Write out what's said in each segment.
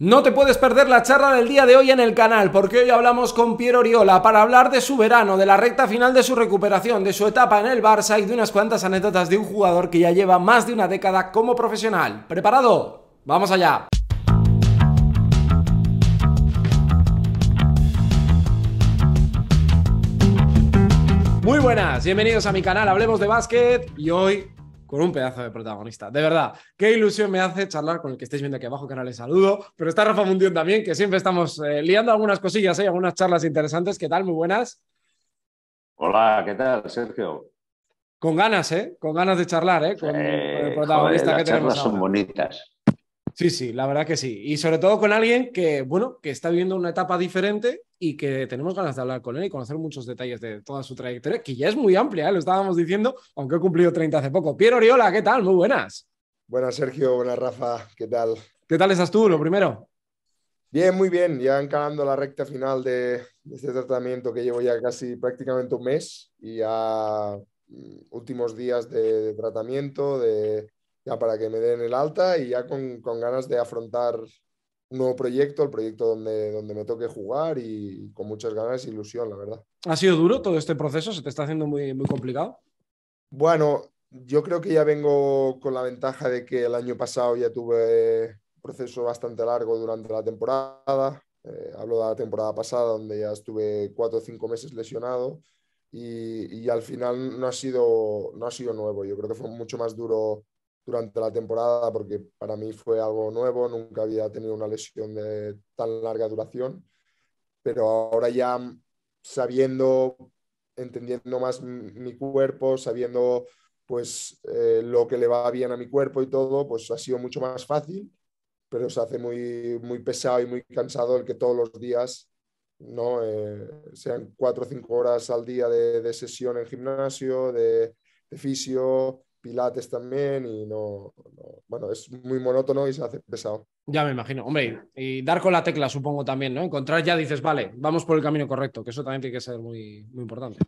No te puedes perder la charla del día de hoy en el canal, porque hoy hablamos con Piero Oriola para hablar de su verano, de la recta final de su recuperación, de su etapa en el Barça y de unas cuantas anécdotas de un jugador que ya lleva más de una década como profesional. ¿Preparado? ¡Vamos allá! Muy buenas, bienvenidos a mi canal, hablemos de básquet y hoy con un pedazo de protagonista. De verdad, qué ilusión me hace charlar con el que estáis viendo aquí abajo, que ahora le saludo. Pero está Rafa Mundión también, que siempre estamos eh, liando algunas cosillas, hay ¿eh? algunas charlas interesantes. ¿Qué tal? Muy buenas. Hola, ¿qué tal, Sergio? Con ganas, ¿eh? Con ganas de charlar, ¿eh? Con, el protagonista que tenemos. Las charlas son bonitas. Sí, sí, la verdad que sí. Y sobre todo con alguien que, bueno, que está viviendo una etapa diferente y que tenemos ganas de hablar con él y conocer muchos detalles de toda su trayectoria, que ya es muy amplia, ¿eh? lo estábamos diciendo, aunque he cumplido 30 hace poco. Piero Oriola, ¿qué tal? Muy buenas. Buenas, Sergio. Buenas, Rafa. ¿Qué tal? ¿Qué tal estás tú, lo primero? Bien, muy bien. Ya encarando la recta final de, este tratamiento que llevo ya casi prácticamente un mes y ya mm, últimos días de tratamiento, de ya para que me den el alta y ya con, con, ganas de afrontar un nuevo proyecto, el proyecto donde, donde me toque jugar y, con muchas ganas y ilusión, la verdad. ¿Ha sido duro todo este proceso? ¿Se te está haciendo muy, muy complicado? Bueno, yo creo que ya vengo con la ventaja de que el año pasado ya tuve un proceso bastante largo durante la temporada. Eh, hablo de la temporada pasada, donde ya estuve cuatro o cinco meses lesionado y, y, al final no ha, sido, no ha sido nuevo. Yo creo que fue mucho más duro durante la temporada porque para mí fue algo nuevo, nunca había tenido una lesión de tan larga duración, pero ahora ya sabiendo, entendiendo más mi cuerpo, sabiendo pues eh, lo que le va bien a mi cuerpo y todo, pues ha sido mucho más fácil, pero se hace muy, muy pesado y muy cansado el que todos los días ¿no? Eh, sean cuatro o cinco horas al día de, de sesión en gimnasio, de, de fisio, pilates también y no, bueno, es muy monótono y se hace pesado. Ya me imagino, hombre, y dar con la tecla supongo también, ¿no? Encontrar ya dices, vale, vamos por el camino correcto, que eso también tiene que ser muy, muy importante.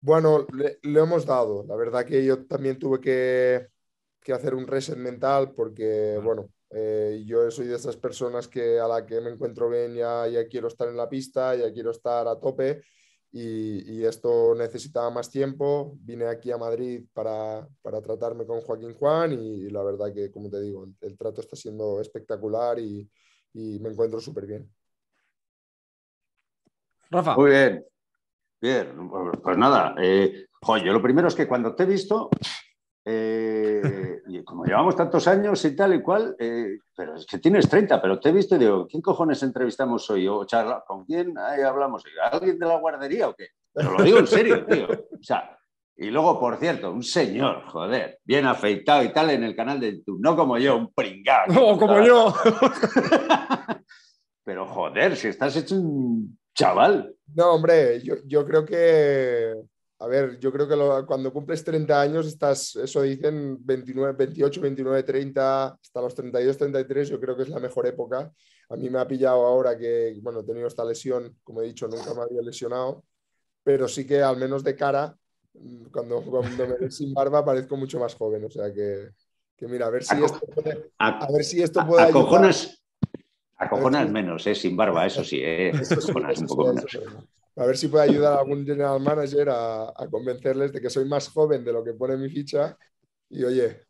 Bueno, le, hemos dado, la verdad que yo también tuve que, que hacer un reset mental porque, bueno, eh, yo soy de esas personas que a la que me encuentro bien ya, ya quiero estar en la pista, ya quiero estar a tope y, esto necesitaba más tiempo. Vine aquí a Madrid para, para tratarme con Joaquín Juan y, la verdad que, como te digo, el, trato está siendo espectacular y, y me encuentro súper bien. Rafa. Muy bien. Bien, pues nada, eh, yo lo primero es que cuando te he visto, eh, y como llevamos tantos años y tal y cual, eh, pero es que tienes 30, pero te he visto y digo, ¿quién cojones entrevistamos hoy? O charla, ¿con quién ahí hablamos? ¿Alguien de la guardería o qué? Pero lo digo en serio, tío. O sea, y luego, por cierto, un señor, joder, bien afeitado y tal en el canal de YouTube, no como yo, un pringado. No, como yo. pero joder, si estás hecho un chaval. No, hombre, yo, yo creo que a ver, yo creo que cuando cumples 30 años estás, eso dicen 29, 28, 29, 30, hasta los 32, 33, yo creo que es la mejor época. A mí me ha pillado ahora que, bueno, he tenido esta lesión, como he dicho, nunca me había lesionado, pero sí que al menos de cara, cuando, cuando me ves sin barba parezco mucho más joven, o sea que, que mira, a ver si esto puede, a, ver si esto puede acojonas, acojonas menos, ¿eh? sin barba, eso sí, ¿eh? Eso sí, un poco menos a ver si puede ayudar a algún general manager a, convencerles de que soy más joven de lo que pone mi ficha y oye,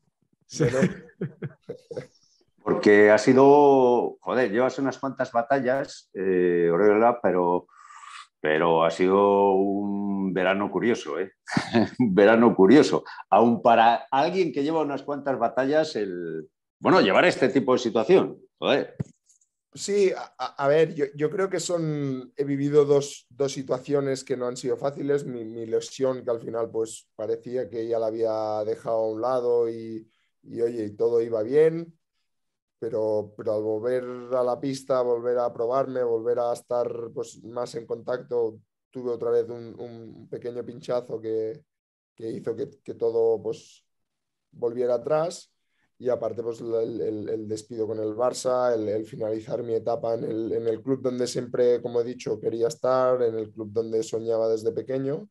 Porque ha sido, joder, llevas unas cuantas batallas, eh, pero, pero ha sido un verano curioso, ¿eh? un verano curioso. Aún para alguien que lleva unas cuantas batallas, el, bueno, llevar este tipo de situación, joder. Sí, a, ver, yo, creo que son, he vivido dos, situaciones que no han sido fáciles. Mi, lesión, que al final pues parecía que ya la había dejado a un lado y, oye, todo iba bien, pero, pero al volver a la pista, volver a probarme, volver a estar pues, más en contacto, tuve otra vez un, pequeño pinchazo que, hizo que, que, todo pues, volviera atrás y aparte pues el, despido con el Barça, el, finalizar mi etapa en el, club donde siempre, como he dicho, quería estar, en el club donde soñaba desde pequeño.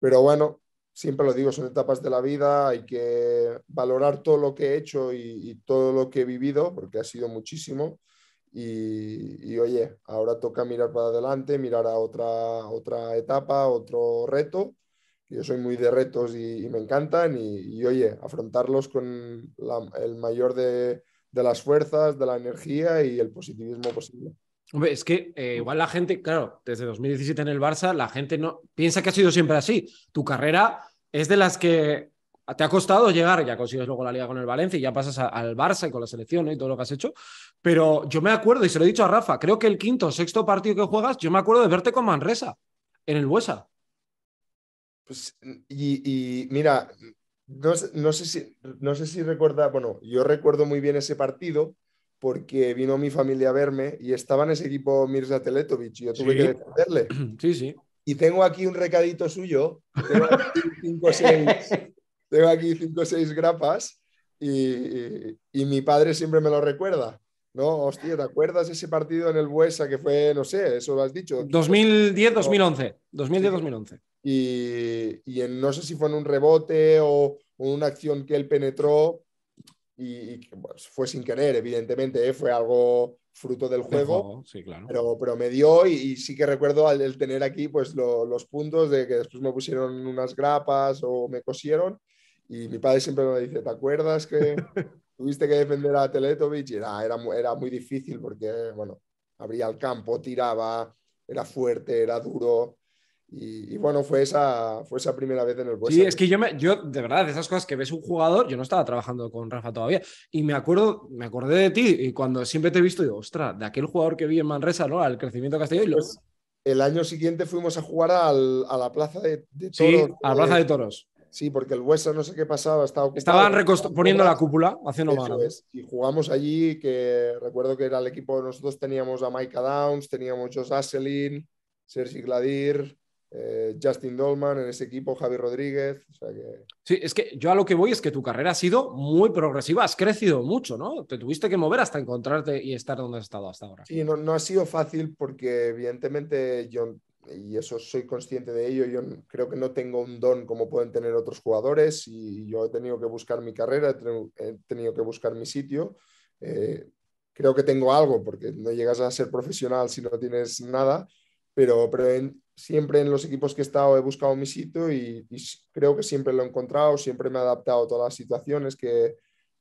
Pero bueno, siempre lo digo, son etapas de la vida, hay que valorar todo lo que he hecho y, todo lo que he vivido, porque ha sido muchísimo, Y, oye, ahora toca mirar para adelante, mirar a otra, otra etapa, otro reto. Yo soy muy de retos y, me encantan y, oye, afrontarlos con el mayor de, de, las fuerzas, de la energía y el positivismo posible. Hombre, es que eh, igual la gente, claro, desde 2017 en el Barça, la gente no piensa que ha sido siempre así. Tu carrera es de las que te ha costado llegar, ya consigues luego la liga con el Valencia y ya pasas al Barça y con la selección y todo lo que has hecho. Pero yo me acuerdo, y se lo he dicho a Rafa, creo que el quinto o sexto partido que juegas, yo me acuerdo de verte con Manresa en el Buesa. Pues, y, mira, no, sé si, no sé si recuerda, bueno, yo recuerdo muy bien ese partido porque vino mi familia a verme y estaba en ese equipo Mirza Teletovic y yo tuve que defenderle. Sí, sí. Y tengo aquí un recadito suyo, tengo aquí cinco, seis, tengo aquí cinco o seis grapas y, mi padre siempre me lo recuerda. No, hostia, ¿te acuerdas ese partido en el Buesa que fue, no sé, eso lo has dicho? 2010-2011. 2010-2011. Y, y en, no sé si fue en un rebote o, una acción que él penetró y, pues, fue sin querer, evidentemente, ¿eh? fue algo fruto del juego, sí, claro. pero, pero me dio y, sí que recuerdo al, tener aquí pues los puntos de que después me pusieron unas grapas o me cosieron y mi padre siempre me dice, ¿te acuerdas que tuviste que defender a Teletovic? Y era, era, era muy difícil porque, bueno, abría el campo, tiraba, era fuerte, era duro. Y, bueno, fue esa, fue esa primera vez en el Sí, es que yo, me, yo, de verdad, de esas cosas que ves un jugador, yo no estaba trabajando con Rafa todavía, y me acuerdo, me acordé de ti, y cuando siempre te he visto, digo, ostras, de aquel jugador que vi en Manresa, ¿no? Al crecimiento Castellón. Pues, el año siguiente fuimos a jugar al, a la plaza de, Toros. Sí, a la plaza de Toros. Sí, porque el Huesa no sé qué pasaba, estaba Estaban poniendo la cúpula, haciendo mal. Y jugamos allí, que recuerdo que era el equipo, nosotros teníamos a Micah Downs, teníamos a Josh Asselin, Sergi Gladir, eh, Justin Dolman en ese equipo, Javi Rodríguez. Sí, es que yo a lo que voy es que tu carrera ha sido muy progresiva, has crecido mucho, ¿no? Te tuviste que mover hasta encontrarte y estar donde has estado hasta ahora. Sí, no, no ha sido fácil porque evidentemente yo y eso soy consciente de ello. Yo creo que no tengo un don como pueden tener otros jugadores y yo he tenido que buscar mi carrera, he tenido que buscar mi sitio. Eh, creo que tengo algo porque no llegas a ser profesional si no tienes nada, pero, pero siempre en los equipos que he estado he buscado mi sitio y, creo que siempre lo he encontrado, siempre me he adaptado a todas las situaciones que,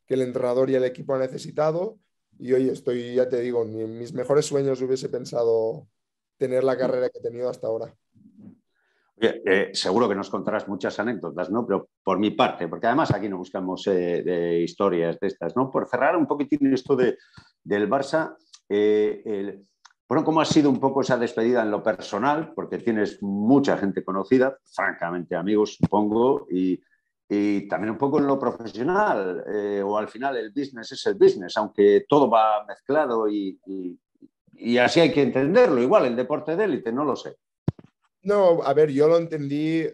que el entrenador y el equipo han necesitado. Y hoy estoy, ya te digo, ni en mis mejores sueños hubiese pensado tener la carrera que he tenido hasta ahora. Eh, seguro que nos contarás muchas anécdotas, ¿no? Pero por mi parte, porque además aquí no buscamos eh, de historias de estas, ¿no? Por cerrar un poquitín esto de, del Barça, eh, bueno, ¿cómo ha sido un poco esa despedida en lo personal? Porque tienes mucha gente conocida, francamente amigos, supongo, y, también un poco en lo profesional, o al final el business es el business, aunque todo va mezclado y, y así hay que entenderlo. Igual el deporte de élite, no lo sé. No, a ver, yo lo entendí,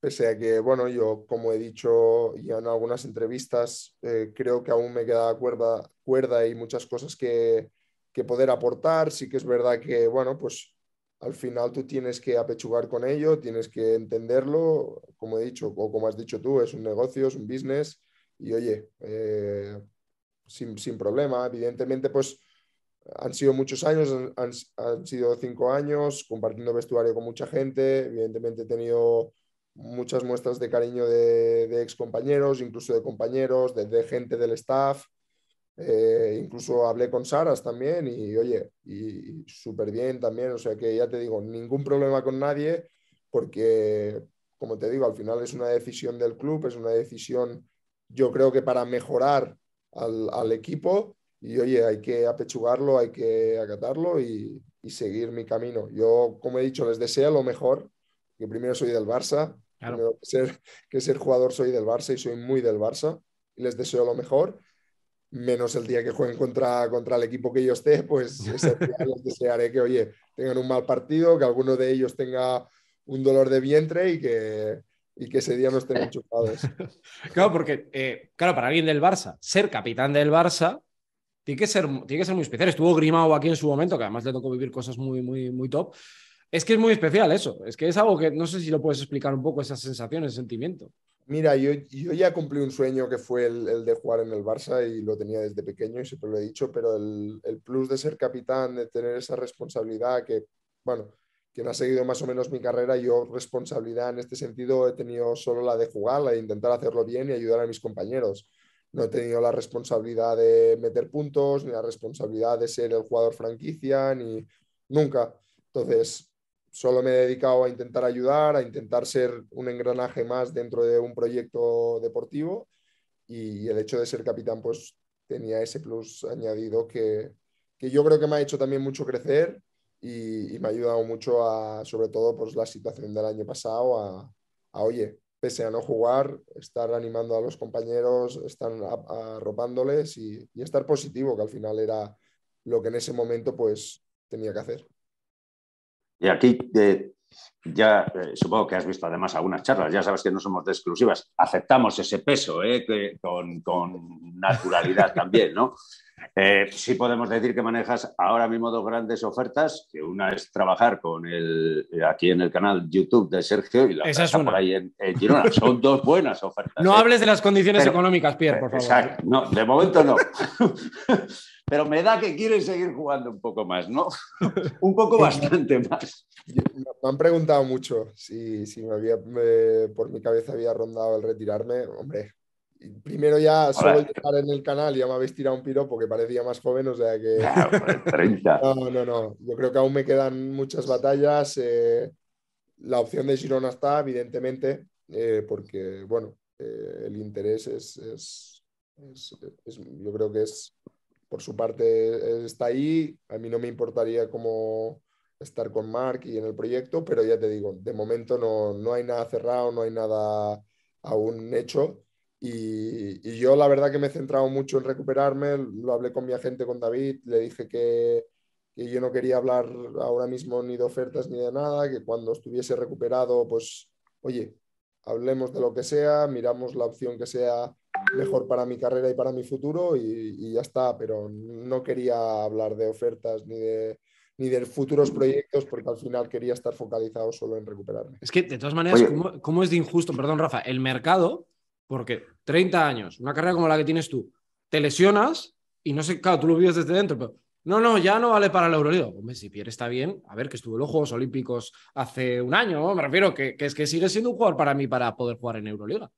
pese a que, bueno, yo, como he dicho ya en algunas entrevistas, eh, creo que aún me queda cuerda, cuerda y muchas cosas que, que poder aportar. Sí que es verdad que, bueno, pues al final tú tienes que apechugar con ello, tienes que entenderlo, como he dicho, o como has dicho tú, es un negocio, es un business, y oye, eh, sin, sin, problema, evidentemente, pues han sido muchos años, han, sido cinco años compartiendo vestuario con mucha gente. Evidentemente he tenido muchas muestras de cariño de, ex compañeros, incluso de compañeros, de, gente del staff. Eh, incluso hablé con Saras también y oye, y, súper bien también. O sea que ya te digo, ningún problema con nadie porque, como te digo, al final es una decisión del club, es una decisión, yo creo que para mejorar al, al equipo y oye, hay que apechugarlo, hay que acatarlo y, seguir mi camino. Yo, como he dicho, les deseo lo mejor, que primero soy del Barça, que, ser, que ser jugador soy del Barça y soy muy del Barça, y les deseo lo mejor, menos el día que jueguen contra, contra el equipo que yo esté, pues ese día les desearé que, oye, tengan un mal partido, que alguno de ellos tenga un dolor de vientre y que, y que ese día no estén enchufados. Claro, porque, eh, claro, para alguien del Barça, ser capitán del Barça tiene que ser, tiene que ser muy especial. Estuvo Grimao aquí en su momento, que además le tocó vivir cosas muy, muy, muy top. Es que es muy especial eso. Es que es algo que no sé si lo puedes explicar un poco, esas sensaciones, ese sentimiento. Mira, yo, yo ya cumplí un sueño que fue el, de jugar en el Barça y lo tenía desde pequeño y siempre lo he dicho, pero el, el plus de ser capitán, de tener esa responsabilidad que, bueno, quien ha seguido más o menos mi carrera, yo responsabilidad en este sentido he tenido solo la de jugar, la de intentar hacerlo bien y ayudar a mis compañeros. No he tenido la responsabilidad de meter puntos, ni la responsabilidad de ser el jugador franquicia, ni nunca. Entonces, solo me he dedicado a intentar ayudar, a intentar ser un engranaje más dentro de un proyecto deportivo y el hecho de ser capitán pues tenía ese plus añadido que, que yo creo que me ha hecho también mucho crecer y, me ha ayudado mucho a, sobre todo, pues la situación del año pasado, a, oye, pese a no jugar, estar animando a los compañeros, estar arropándoles y, estar positivo, que al final era lo que en ese momento pues tenía que hacer. Y aquí eh, ya eh, supongo que has visto además algunas charlas, ya sabes que no somos de exclusivas, aceptamos ese peso eh, con, con, naturalidad también, ¿no? Eh, sí podemos decir que manejas ahora mismo dos grandes ofertas, que una es trabajar con el, aquí en el canal YouTube de Sergio y la otra por ahí en, Girona. Son dos buenas ofertas. No hables de las condiciones económicas, Pierre, por favor. Exacto, no, de momento no. Pero me da que quieres seguir jugando un poco más, ¿no? un poco bastante más. Me han preguntado mucho si, si me había, por mi cabeza había rondado el retirarme. Hombre, primero ya solo estar en el canal ya me habéis tirado un piropo que parecía más joven, o sea que... no, no, no. Yo creo que aún me quedan muchas batallas. Eh, la opción de Girona está, evidentemente, eh, porque, bueno, eh, el interés es, es, yo creo que es, por su parte, está ahí. A mí no me importaría como estar con Mark y en el proyecto, pero ya te digo, de momento no, no hay nada cerrado, no hay nada aún hecho. Y, yo la verdad que me he centrado mucho en recuperarme, lo hablé con mi agente, con David, le dije que, que, yo no quería hablar ahora mismo ni de ofertas ni de nada, que cuando estuviese recuperado, pues, oye, hablemos de lo que sea, miramos la opción que sea mejor para mi carrera y para mi futuro y, y ya está, pero no quería hablar de ofertas ni de, ni de futuros proyectos, porque al final quería estar focalizado solo en recuperarme. Es que, de todas maneras, ¿cómo, ¿cómo, es de injusto? Perdón, Rafa, el mercado porque 30 años, una carrera como la que tienes tú, te lesionas y no sé, claro, tú lo vives desde dentro, pero no, no, ya no vale para la Euroliga. Hombre, si Pierre está bien, a ver, que estuvo en los Juegos Olímpicos hace un año, me refiero que, que, es que sigue siendo un jugador para mí para poder jugar en Euroliga.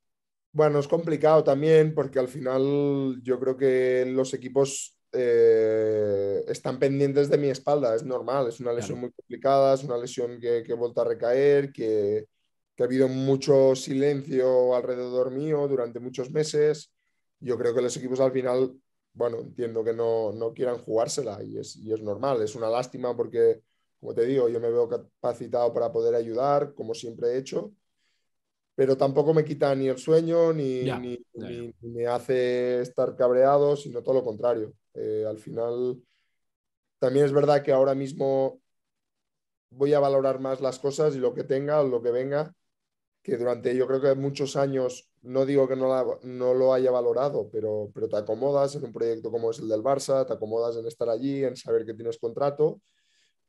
Bueno, es complicado también porque al final yo creo que los equipos eh, están pendientes de mi espalda, es normal, es una lesión muy complicada, es una lesión que, que he vuelto a recaer, que, que ha habido mucho silencio alrededor mío durante muchos meses. Yo creo que los equipos al final, bueno, entiendo que no, no quieran jugársela y es, y es normal. Es una lástima porque, como te digo, yo me veo capacitado para poder ayudar, como siempre he hecho, pero tampoco me quita ni el sueño ni, ni, me hace estar cabreado, sino todo lo contrario. Eh, al final, también es verdad que ahora mismo voy a valorar más las cosas y lo que tenga, lo que venga, que durante yo creo que muchos años, no digo que no, no lo haya valorado, pero, pero te acomodas en un proyecto como es el del Barça, te acomodas en estar allí, en saber que tienes contrato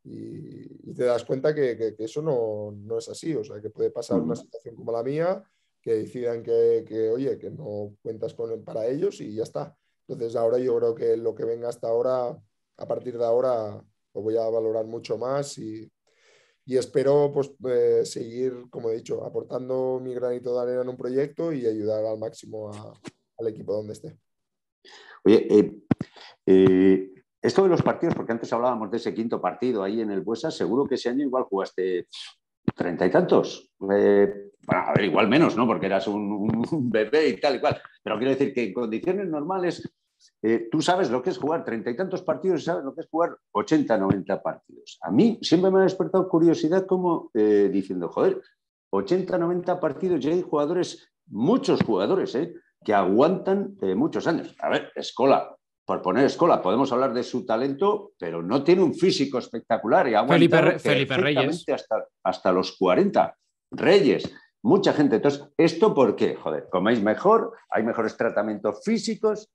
y, te das cuenta que, que, eso no, no, es así, o sea, que puede pasar una situación como la mía, que decidan que, que oye, que no cuentas con para ellos y ya está. Entonces ahora yo creo que lo que venga hasta ahora, a partir de ahora, lo voy a valorar mucho más y, y espero pues, eh, seguir, como he dicho, aportando mi granito de arena en un proyecto y ayudar al máximo al equipo donde esté. Oye, eh, eh, esto de los partidos, porque antes hablábamos de ese quinto partido ahí en el Buesa, seguro que ese año igual jugaste treinta y tantos. Bueno, a ver, igual menos, ¿no? Porque eras un, un, bebé y tal y cual. Pero quiero decir que en condiciones normales eh, tú sabes lo que es jugar treinta y tantos partidos y sabes lo que es jugar 80, 90 partidos. A mí siempre me ha despertado curiosidad como eh, diciendo, joder, 80, 90 partidos y hay jugadores, muchos jugadores, eh, que aguantan muchos años. A ver, Escola, por poner Escola, podemos hablar de su talento, pero no tiene un físico espectacular y aguanta Felipe, Reyes. Hasta, hasta los 40. Reyes, mucha gente. Entonces, ¿esto por qué? Joder, coméis mejor, hay mejores tratamientos físicos,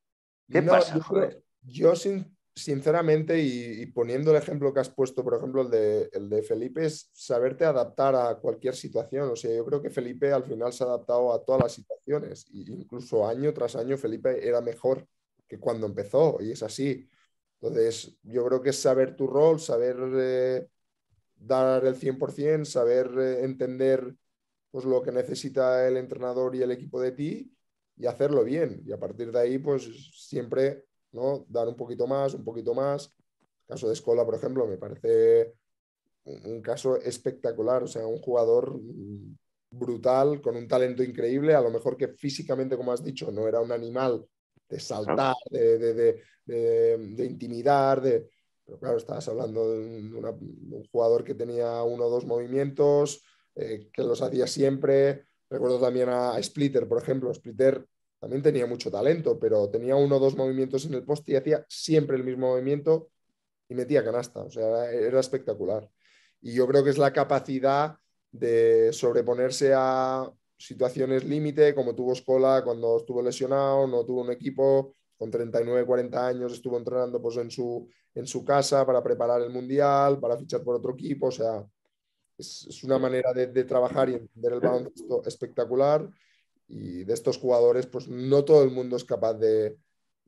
¿Qué pasa? Yo, sinceramente, y, poniendo el ejemplo que has puesto, por ejemplo, el de, el de Felipe, es saberte adaptar a cualquier situación. O sea, yo creo que Felipe al final se ha adaptado a todas las situaciones. E incluso año tras año Felipe era mejor que cuando empezó, y es así. Entonces, yo creo que es saber tu rol, saber eh, dar el 100%, saber eh, entender pues, lo que necesita el entrenador y el equipo de ti y hacerlo bien. Y a partir de ahí, pues siempre ¿no? dar un poquito más, un poquito más. El caso de Escola, por ejemplo, me parece un caso espectacular. O sea, un jugador brutal, con un talento increíble, a lo mejor que físicamente, como has dicho, no era un animal de saltar, de, de, de, intimidar, de... pero claro, estabas hablando de, un jugador que tenía uno o dos movimientos, eh, que los hacía siempre. Recuerdo también a, Splitter, por ejemplo. Splitter también tenía mucho talento, pero tenía uno o dos movimientos en el poste y hacía siempre el mismo movimiento y metía canasta. O sea, era espectacular. Y yo creo que es la capacidad de sobreponerse a situaciones límite, como tuvo Escola cuando estuvo lesionado, no tuvo un equipo, con 39, 40 años estuvo entrenando pues, en, su, en su casa para preparar el Mundial, para fichar por otro equipo, o sea, es, una manera de, trabajar y entender el baloncesto espectacular y de estos jugadores, pues no todo el mundo es capaz de,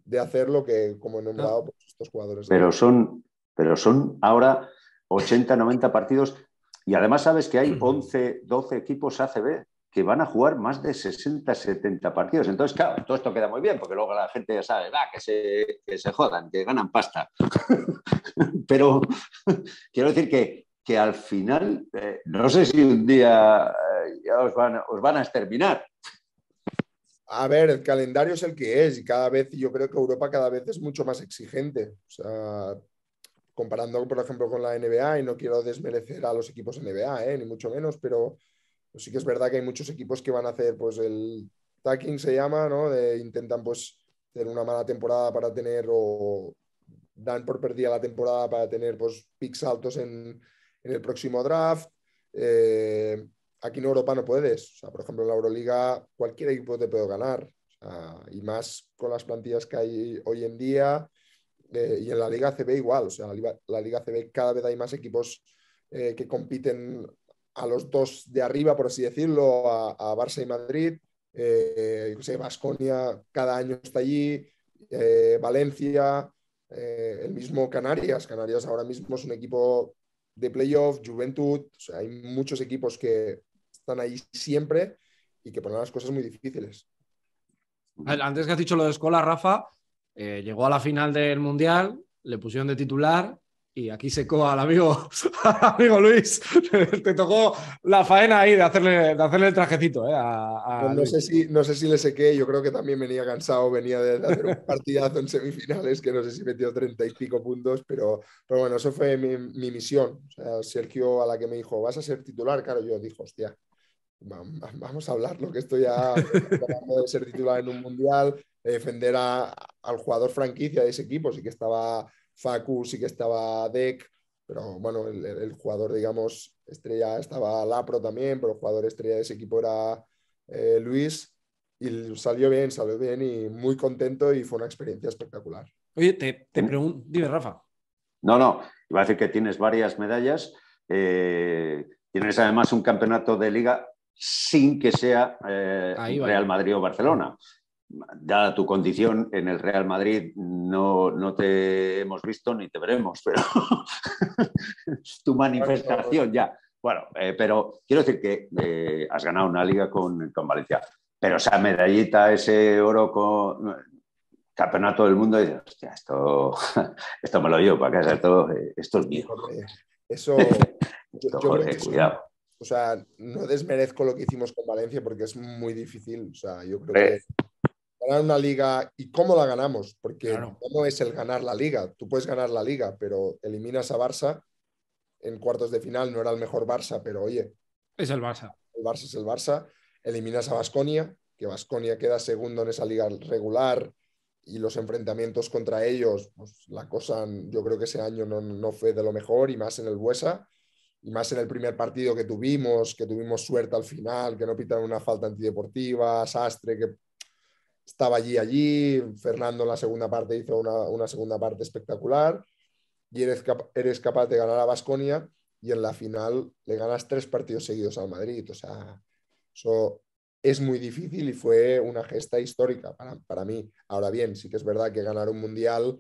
de hacer lo que, como he nombrado, pues, estos jugadores. Pero son, pero son ahora 80, 90 partidos y además sabes que hay 11, 12 equipos ACB que van a jugar más de 60, 70 partidos. Entonces, claro, todo esto queda muy bien, porque luego la gente ya sabe, va, que se, que se jodan, que ganan pasta. Pero quiero decir que, que al final, eh, no sé si un día eh, ya os van, os van a exterminar. A ver, el calendario es el que es y cada vez, yo creo que Europa cada vez es mucho más exigente. Comparando, por ejemplo, con la NBA, y no quiero desmerecer a los equipos NBA, eh, ni mucho menos, pero sí que es verdad que hay muchos equipos que van a hacer, pues el tacking se llama, ¿no? Intentan pues tener una mala temporada para tener o dan por perdida la temporada para tener pues picks altos en, el próximo draft. Eh, aquí en Europa no puedes. O sea, por ejemplo, en la Euroliga cualquier equipo te puede ganar. y más con las plantillas que hay hoy en día. Eh, y en la Liga CB igual. O sea, la Liga, CB cada vez hay más equipos eh, que compiten a los dos de arriba, por así decirlo, a, Barça y Madrid. Eh, Vasconia cada año está allí, Valencia, el mismo Canarias. Canarias ahora mismo es un equipo de playoff, Juventud, hay muchos equipos que están ahí siempre y que ponen las cosas muy difíciles. Antes que has dicho lo de Escola, Rafa, llegó a la final del Mundial, le pusieron de titular y aquí secó al amigo, al amigo Luis. Te tocó la faena ahí de hacerle, de hacerle el trajecito. ¿eh? no, sé si, no sé si le sequé, yo creo que también venía cansado, venía de, hacer un partidazo en semifinales, que no sé si metió treinta y pico puntos, pero, pero bueno, eso fue mi, mi, misión. O sea, Sergio a la que me dijo, ¿vas a ser titular? Claro, yo dije, hostia, vamos a hablar, lo que estoy ya tratando de ser titular en un mundial, de defender a, al jugador franquicia de ese equipo, sí que estaba Facu sí que estaba Deck, pero bueno, el, jugador, digamos, estrella estaba Lapro también, pero el jugador estrella de ese equipo era eh, Luis. Y salió bien, salió bien y muy contento y fue una experiencia espectacular. Oye, te, te pregunto, dime, Rafa. No, no, iba a decir que tienes varias medallas. Eh, tienes además un campeonato de liga sin que sea eh, Real Madrid o Barcelona dada tu condición en el Real Madrid, no, no, te hemos visto ni te veremos, pero tu manifestación ya. Bueno, eh, pero quiero decir que eh, has ganado una liga con, con, Valencia, pero esa medallita, ese oro con campeonato del mundo, hostia, esto, esto me lo llevo para casa, esto, esto es mío. Eso, cuidado. O sea, no desmerezco lo que hicimos con Valencia porque es muy difícil. O sea, yo creo que ganar una liga y cómo la ganamos, porque no es el ganar la liga. Tú puedes ganar la liga, pero eliminas a Barça en cuartos de final, no era el mejor Barça, pero oye. Es el Barça. El Barça es el Barça. Eliminas a Basconia, que Basconia queda segundo en esa liga regular y los enfrentamientos contra ellos, pues la cosa yo creo que ese año no, no fue de lo mejor y más en el Buesa y más en el primer partido que tuvimos, que tuvimos suerte al final, que no pitaron una falta antideportiva, Sastre, que estaba allí, allí. Fernando en la segunda parte hizo una, segunda parte espectacular y eres, eres capaz de ganar a Basconia y en la final le ganas tres partidos seguidos al Madrid. O sea, eso es muy difícil y fue una gesta histórica para, para mí. Ahora bien, sí que es verdad que ganar un mundial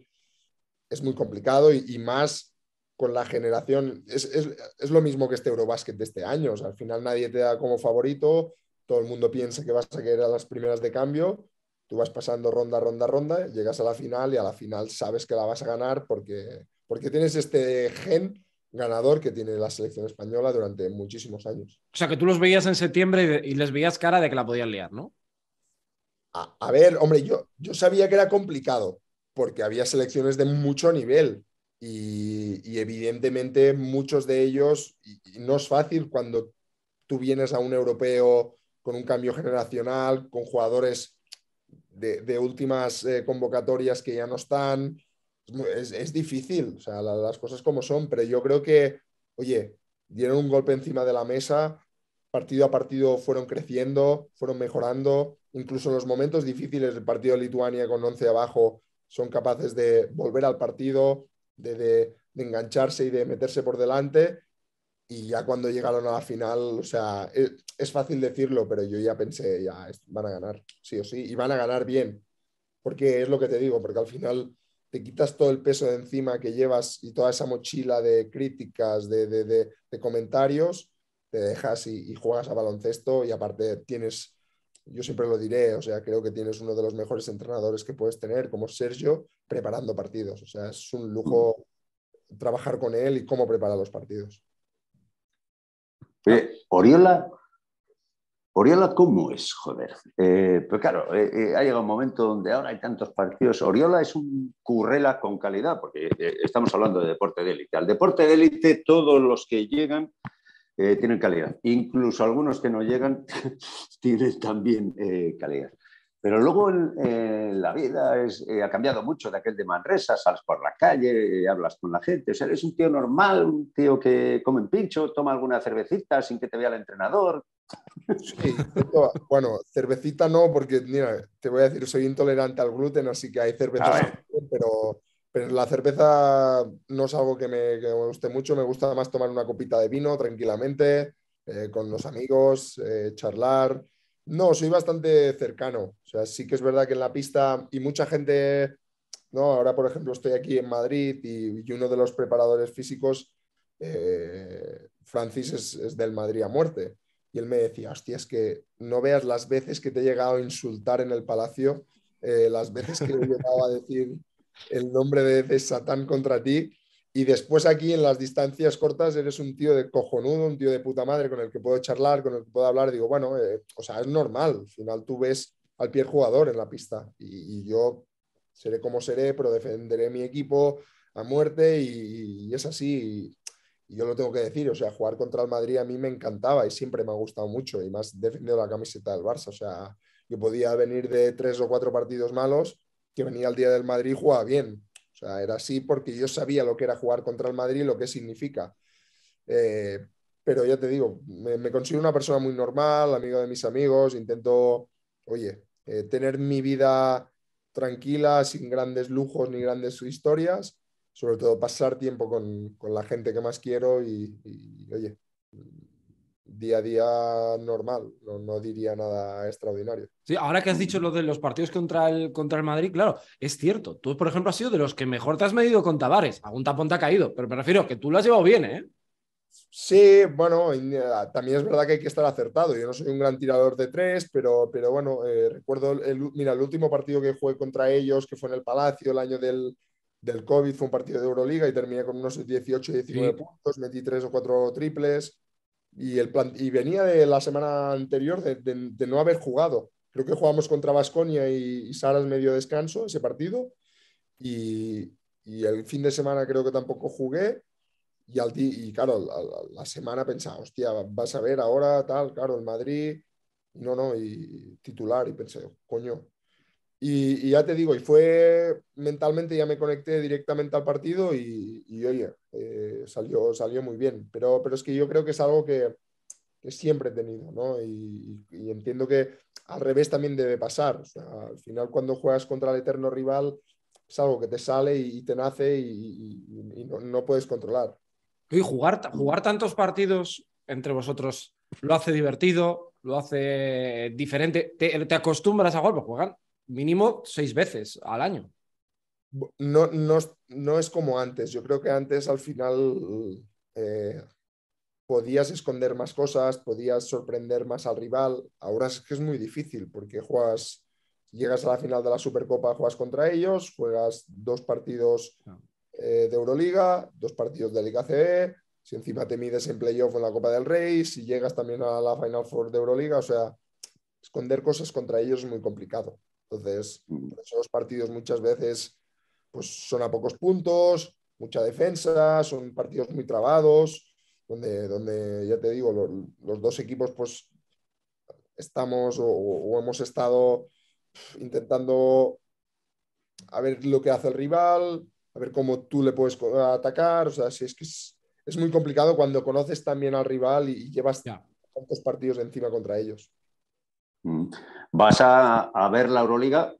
es muy complicado y, más con la generación. Es, lo mismo que este Eurobasket de este año. al final nadie te da como favorito, todo el mundo piensa que vas a querer a las primeras de cambio, tú vas pasando ronda, ronda, ronda, llegas a la final y a la final sabes que la vas a ganar porque, porque tienes este gen ganador que tiene la selección española durante muchísimos años. O sea, que tú los veías en septiembre y, les veías cara de que la podían liar, ¿no? A, ver, hombre, yo, yo sabía que era complicado porque había selecciones de mucho nivel y, evidentemente muchos de ellos, y, no es fácil cuando tú vienes a un europeo con un cambio generacional, con jugadores de, últimas eh, convocatorias que ya no están, es, difícil, o sea, las cosas como son, pero yo creo que, oye, dieron un golpe encima de la mesa, partido a partido fueron creciendo, fueron mejorando, incluso en los momentos difíciles del partido de Lituania con 11 abajo son capaces de volver al partido, de, engancharse y de meterse por delante. Y ya cuando llegaron a la final, o sea, es, es, fácil decirlo, pero yo ya pensé, ya van a ganar, sí o sí, y van a ganar bien, porque es lo que te digo, porque al final te quitas todo el peso de encima que llevas y toda esa mochila de críticas, de, comentarios, te dejas y, juegas a baloncesto y aparte tienes, yo siempre lo diré, o sea, creo que tienes uno de los mejores entrenadores que puedes tener, como Sergio, preparando partidos. O sea, es un lujo trabajar con él y cómo prepara los partidos. Oriola Oriola, ¿cómo es? Joder. Eh, pero claro, eh, eh, ha llegado un momento donde ahora hay tantos partidos. Oriola es un currela con calidad, porque estamos hablando de deporte de élite. Al deporte de élite, todos los que llegan tienen calidad. Incluso algunos que no llegan tienen también calidad. Pero luego en, la vida es, ha cambiado mucho de aquel de Manresa, sales por la calle, hablas con la gente. O sea, eres un tío normal, un tío que come un pincho, toma alguna cervecita sin que te vea el entrenador. Sí, bueno, cervecita no, porque mira, te voy a decir, soy intolerante al gluten, así que hay cerveza, pero, pero la cerveza no es algo que me, guste mucho, me gusta más tomar una copita de vino tranquilamente, eh, con los amigos, eh, charlar. No, soy bastante cercano, o sea, sí que es verdad que en la pista y mucha gente, no, ahora por ejemplo estoy aquí en Madrid y, uno de los preparadores físicos, eh, Francis, es del Madrid a muerte. Y él me decía, hostia, es que no veas las veces que te he llegado a insultar en el palacio, eh, las veces que he llegado a decir el nombre de, Satán contra ti. Y después aquí en las distancias cortas eres un tío de cojonudo, un tío de puta madre con el que puedo charlar, con el que puedo hablar. Digo, bueno, eh, o sea, es normal. Al final tú ves al pie jugador en la pista y, yo seré como seré, pero defenderé mi equipo a muerte y, y es así. Y yo lo tengo que decir, o sea, jugar contra el Madrid a mí me encantaba y siempre me ha gustado mucho y más defendiendo la camiseta del Barça. O sea, yo podía venir de tres o cuatro partidos malos, que venía el día del Madrid y jugaba bien. O sea, era así porque yo sabía lo que era jugar contra el Madrid y lo que significa. Eh, pero ya te digo, me, considero una persona muy normal, amigo de mis amigos, intento, oye, eh, tener mi vida tranquila, sin grandes lujos ni grandes historias sobre todo pasar tiempo con, la gente que más quiero y, oye, día a día normal, no, diría nada extraordinario. Sí, ahora que has dicho lo de los partidos contra el, contra el Madrid, claro, es cierto. Tú, por ejemplo, has sido de los que mejor te has medido con Tavares. Algún tapón te ha caído, pero me refiero que tú lo has llevado bien, ¿eh? Sí, bueno, eh, también es verdad que hay que estar acertado. Yo no soy un gran tirador de tres, pero, pero bueno, eh, recuerdo, el, mira, el último partido que jugué contra ellos, que fue en el Palacio, el año del, del COVID fue un partido de Euroliga y terminé con unos 18 19 puntos, metí tres o cuatro triples y, el plan, y venía de la semana anterior de, no haber jugado. Creo que jugamos contra Vasconia y, Saras medio descanso ese partido y, el fin de semana creo que tampoco jugué y, al, y claro, la, semana pensaba, hostia, vas a ver ahora tal, claro, el Madrid, no, no, y titular y pensé, coño, y, ya te digo, y fue mentalmente ya me conecté directamente al partido y, oye, eh, salió, salió muy bien. Pero, pero es que yo creo que es algo que, siempre he tenido, ¿no? Y, entiendo que al revés también debe pasar. al final, cuando juegas contra el eterno rival, es algo que te sale y, te nace y, no, puedes controlar. Y jugar, jugar tantos partidos entre vosotros lo hace divertido, lo hace diferente. Te, acostumbras a jugar, pues juegan mínimo seis veces al año. No, no, es como antes. Yo creo que antes al final eh, podías esconder más cosas, podías sorprender más al rival. Ahora es que es muy difícil porque juegas, llegas a la final de la Supercopa, juegas contra ellos, juegas dos partidos eh, de Euroliga, dos partidos de Liga CE, si encima te mides en playoff en la Copa del Rey, si llegas también a la Final Four de Euroliga, o sea, esconder cosas contra ellos es muy complicado. Entonces, mm. esos partidos muchas veces pues, son a pocos puntos, mucha defensa, son partidos muy trabados donde, donde ya te digo, los, dos equipos pues estamos o, hemos estado intentando a ver lo que hace el rival, a ver cómo tú le puedes atacar, o sea, si es que es, muy complicado cuando conoces también al rival y, llevas tantos partidos encima contra ellos. Mm. Vas a, a ver la Euroliga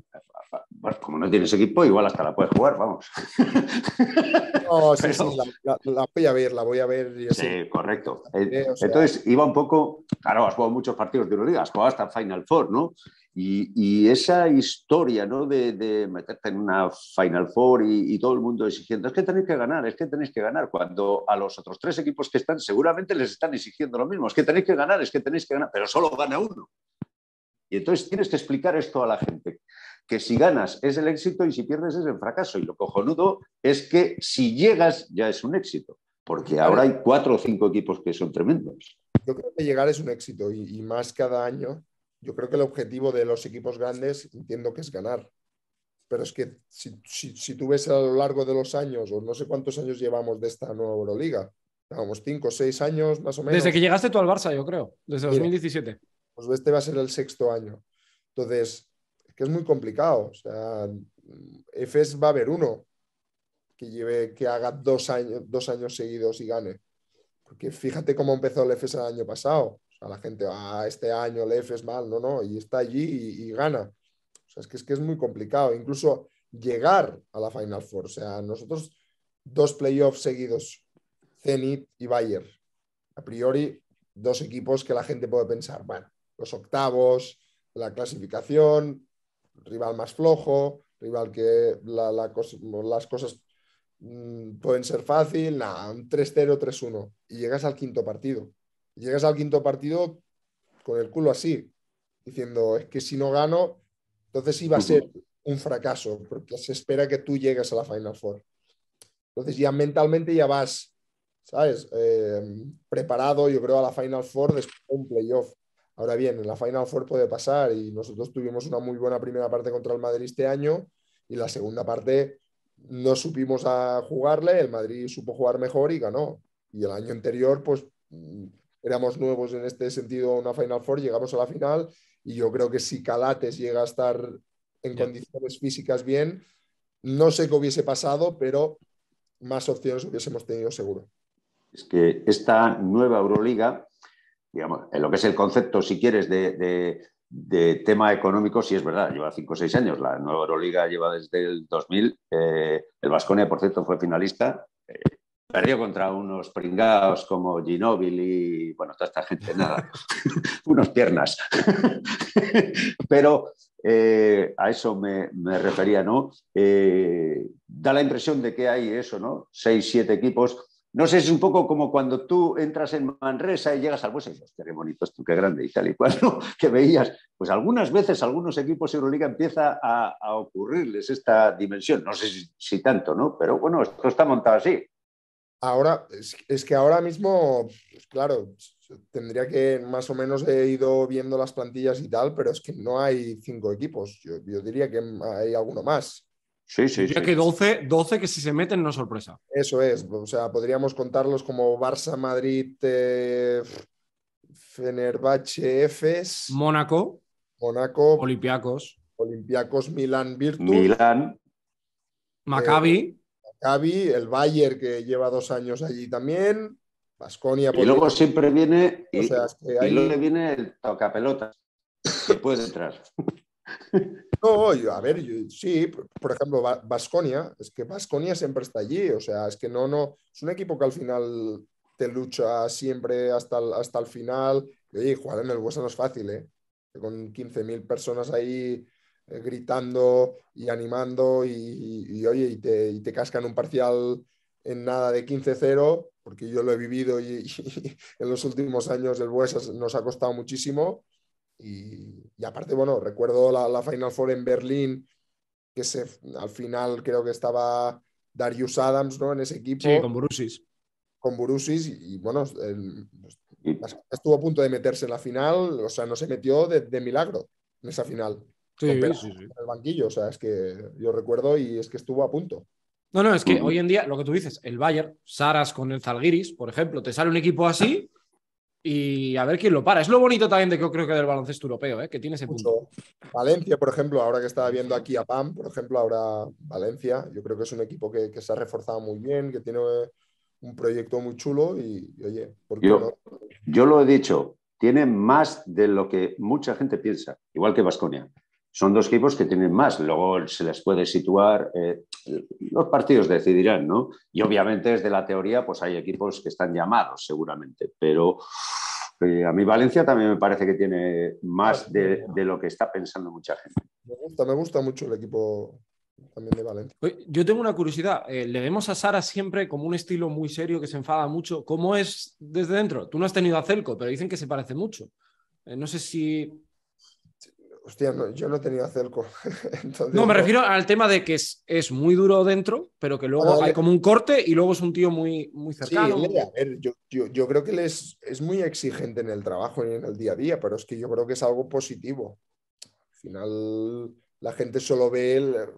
bueno, como no tienes equipo, igual hasta la puedes jugar, vamos. No, sí, sí, la, voy a ver, la voy a ver. sí, correcto. Eh, entonces, iba un poco, claro, has jugado muchos partidos de Euroliga, has jugado hasta Final Four, ¿no? Y, esa historia, ¿no? De, meterte en una Final Four y, todo el mundo exigiendo, es que tenéis que ganar, es que tenéis que ganar, cuando a los otros tres equipos que están seguramente les están exigiendo lo mismo, es que tenéis que ganar, es que tenéis que ganar, pero solo gana uno. Y entonces tienes que explicar esto a la gente que si ganas es el éxito y si pierdes es el fracaso. Y lo cojonudo es que si llegas ya es un éxito, porque ahora hay cuatro o cinco equipos que son tremendos. Yo creo que llegar es un éxito y, más cada año. Yo creo que el objetivo de los equipos grandes entiendo que es ganar. Pero es que si, tú ves a lo largo de los años, o no sé cuántos años llevamos de esta nueva Euroliga, llevamos cinco o seis años más o menos. Desde que llegaste tú al Barça, yo creo, desde 2017. Pues este va a ser el sexto año. Entonces, que es muy complicado. O sea, EFES va a haber uno que lleve, que haga dos años, dos años seguidos y gane. Porque fíjate cómo empezó el EFES el año pasado. O sea, la gente, ah, este año el EFES mal, no, no, y está allí y, gana. O sea, es que, es que es muy complicado. Incluso llegar a la Final Four. O sea, nosotros dos playoffs seguidos, Zenit y Bayer. A priori, dos equipos que la gente puede pensar, bueno, los octavos, la clasificación, rival más flojo, rival que las cosas mm, pueden ser fácil, nada, un 3-0, 3-1. Y llegas al quinto partido. Llegas al quinto partido con el culo así, diciendo, es que si no gano, entonces iba a ser un fracaso, porque se espera que tú llegues a la Final Four. Entonces ya mentalmente ya vas, ¿sabes? Eh, preparado, yo creo, a la Final Four después de un playoff. Ahora bien, en la Final Four puede pasar y nosotros tuvimos una muy buena primera parte contra el Madrid este año y la segunda parte no supimos a jugarle, el Madrid supo jugar mejor y ganó. Y el año anterior, pues mm, éramos nuevos en este sentido a una Final Four, llegamos a la final y yo creo que si Calates llega a estar en condiciones físicas bien, no sé qué hubiese pasado, pero más opciones hubiésemos tenido seguro. Es que esta nueva Euroliga digamos, en lo que es el concepto, si quieres, de, tema económico, sí es verdad, lleva cinco o seis años. La nueva Euroliga lleva desde el 2000. Eh, el Vasconia, por cierto, fue finalista. Eh, perdió contra unos pringados como Ginóbili bueno, toda esta gente, nada, unos piernas. Pero eh, a eso me, me refería, ¿no? da la impresión de que hay eso, ¿no? Seis, siete equipos no sé, es un poco como cuando tú entras en Manresa y llegas al Buesa y dices, qué bonito esto, qué grande y tal y cual, que veías. Pues algunas veces algunos equipos de Euroliga empieza a, ocurrirles esta dimensión. No sé si, tanto, ¿no? Pero bueno, esto está montado así. Ahora, es, que ahora mismo, pues claro, tendría que más o menos he ido viendo las plantillas y tal, pero es que no hay cinco equipos. yo diría que hay alguno más. Sí, sí. Diría que 12, 12 que si se meten no es sorpresa. Eso es, o sea, podríamos contarlos como Barça, Madrid, eh, Fenerbahce, Efes. Mónaco. Mónaco. Olympiacos. Olympiacos, Milán, Virtus. Milán. Maccabi. Eh, Maccabi, el Bayern que lleva dos años allí también. Basconia. Y luego siempre viene, y, luego viene el tocapelotas. puede entrar. No, a ver, sí, por ejemplo, Vasconia, es que Vasconia siempre está allí, o sea, es que no, no, es un equipo que al final te lucha siempre hasta el, hasta el final. Y, oye, jugar en el Huesa no es fácil, ¿eh? Con 15.000 personas ahí eh, gritando y animando y, oye, y te, y te cascan un parcial en nada de 15-0, porque yo lo he vivido y, en los últimos años el Buesa nos ha costado muchísimo. Y, aparte, bueno, recuerdo la, Final Four en Berlín, que se, al final creo que estaba Darius Adams ¿no? en ese equipo. Sí, con Burusis. Con Burusis y, bueno, estuvo a punto de meterse en la final, o sea, no se metió de, milagro en esa final. Sí, sí, sí. En el banquillo, o sea, es que yo recuerdo y es que estuvo a punto. No, no, es que hoy en día lo que tú dices, el Bayern, Saras con el Zalgiris, por ejemplo, te sale un equipo así y a ver quién lo para. Es lo bonito también de que yo creo que del baloncesto europeo, ¿eh? que tiene ese punto. Valencia, por ejemplo, ahora que estaba viendo aquí a PAM, por ejemplo, ahora Valencia, yo creo que es un equipo que, se ha reforzado muy bien, que tiene un proyecto muy chulo y, oye, ¿por qué yo, no? yo lo he dicho, tiene más de lo que mucha gente piensa, igual que Vasconia. Son dos equipos que tienen más, luego se les puede situar, eh, los partidos decidirán, ¿no? Y obviamente desde la teoría, pues hay equipos que están llamados seguramente, pero eh, a mí Valencia también me parece que tiene más de, lo que está pensando mucha gente. Me gusta, me gusta mucho el equipo también de Valencia. Yo tengo una curiosidad. Eh, le vemos a Sara siempre como un estilo muy serio que se enfada mucho. ¿Cómo es desde dentro? Tú no has tenido a Celco, pero dicen que se parece mucho. Eh, no sé si Hostia, yo no he tenido Celco. no, me refiero al tema de que es, es, muy duro dentro, pero que luego hay como un corte y luego es un tío muy, muy cercano. Sí, a ver, yo, yo, creo que él es, es, muy exigente en el trabajo y en el día a día, pero es que yo creo que es algo positivo. Al final, la gente solo ve